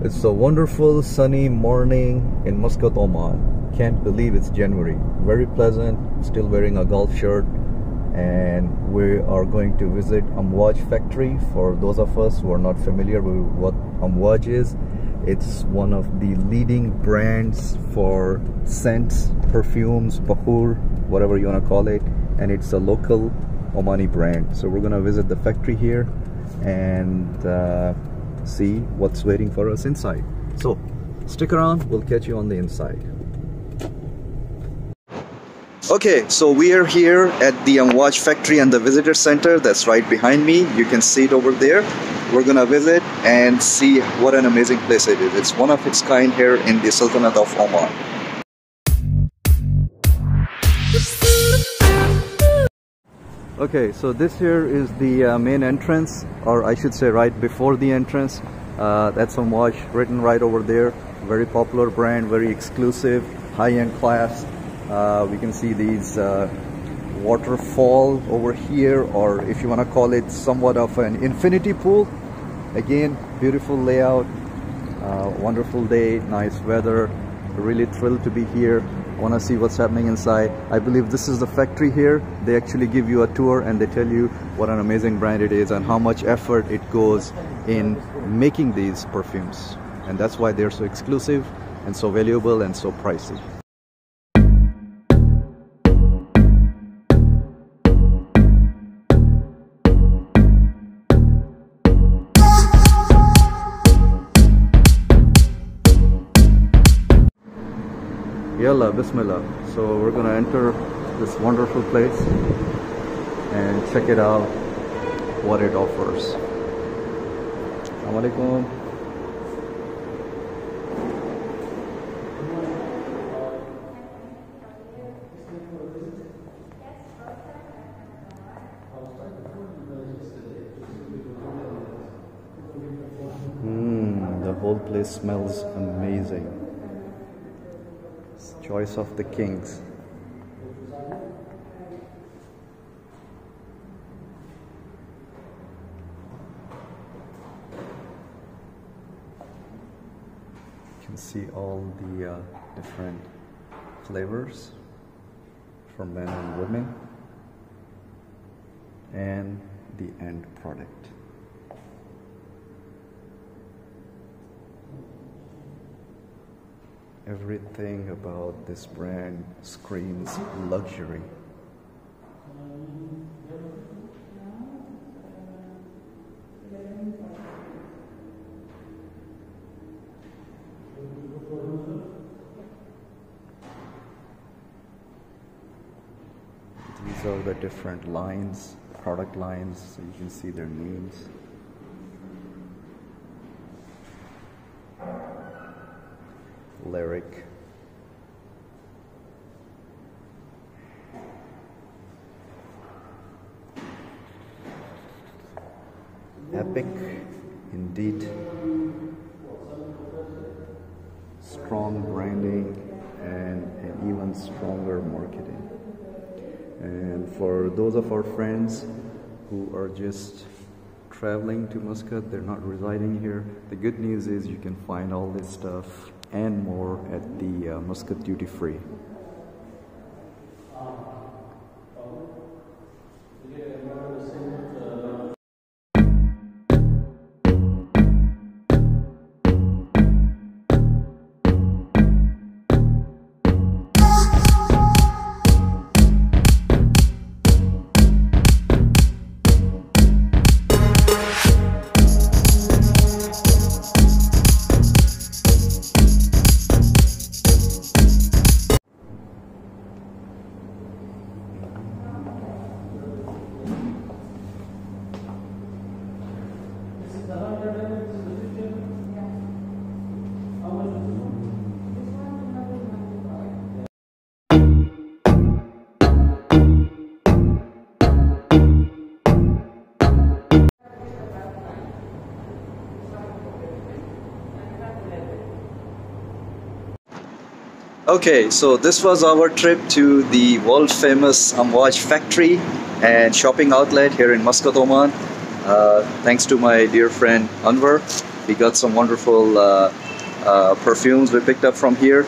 It's a wonderful sunny morning in Muscat, Oman. Can't believe it's January. Very pleasant, still wearing a golf shirt. And we are going to visit Amouage factory. For those of us who are not familiar with what Amouage is, it's one of the leading brands for scents, perfumes, bahur, whatever you want to call it. And it's a local Omani brand. So we're gonna visit the factory here and uh, see what's waiting for us inside. So stick around, we'll catch you on the inside. Okay, so we are here at the Amouage factory and the visitor center that's right behind me. You can see it over there. We're gonna visit and see what an amazing place it is. It's one of its kind here in the Sultanate of Oman. Okay, so this here is the uh, main entrance, or I should say right before the entrance. Uh, that's Amouage written right over there. Very popular brand, very exclusive, high-end class. Uh, we can see these uh, waterfall over here, or if you want to call it somewhat of an infinity pool. Again, beautiful layout, uh, wonderful day, nice weather. Really thrilled to be here want to see what's happening inside. I believe this is the factory here. They actually give you a tour and they tell you what an amazing brand it is and how much effort it goes in making these perfumes. And that's why they're so exclusive and so valuable and so pricey. Yalla, Bismillah. So we're gonna enter this wonderful place and check it out, what it offers. Assalamualaikum. Mmm, the whole place smells amazing choice of the kings. You can see all the uh, different flavors for men and women and the end product. Everything about this brand screams luxury. These are the different lines, product lines, so you can see their names. Lyric. Epic indeed. Strong branding and an even stronger marketing. And for those of our friends who are just traveling to Muscat, they're not residing here. The good news is you can find all this stuff and more at the uh, Muscat Duty Free. Okay, so this was our trip to the world famous Amouage factory and shopping outlet here in Muscat, Oman. Uh, thanks to my dear friend Anwar. We got some wonderful uh, uh, perfumes we picked up from here,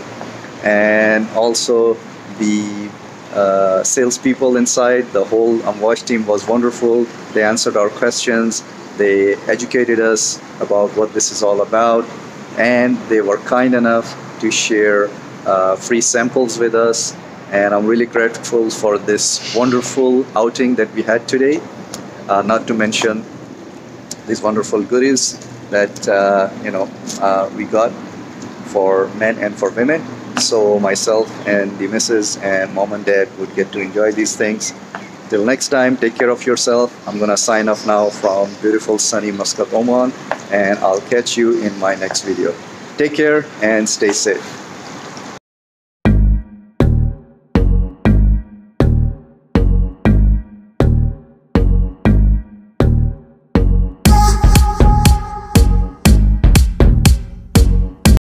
and also the uh, salespeople inside. The whole Amouage team was wonderful. They answered our questions. They educated us about what this is all about, and they were kind enough to share uh, free samples with us. And I'm really grateful for this wonderful outing that we had today. Uh, not to mention these wonderful goodies that uh, you know uh, we got for men and for women. So myself and the missus and mom and dad would get to enjoy these things. Till next time, take care of yourself. I'm gonna sign off now from beautiful sunny Muscat, Oman, and I'll catch you in my next video. Take care and stay safe.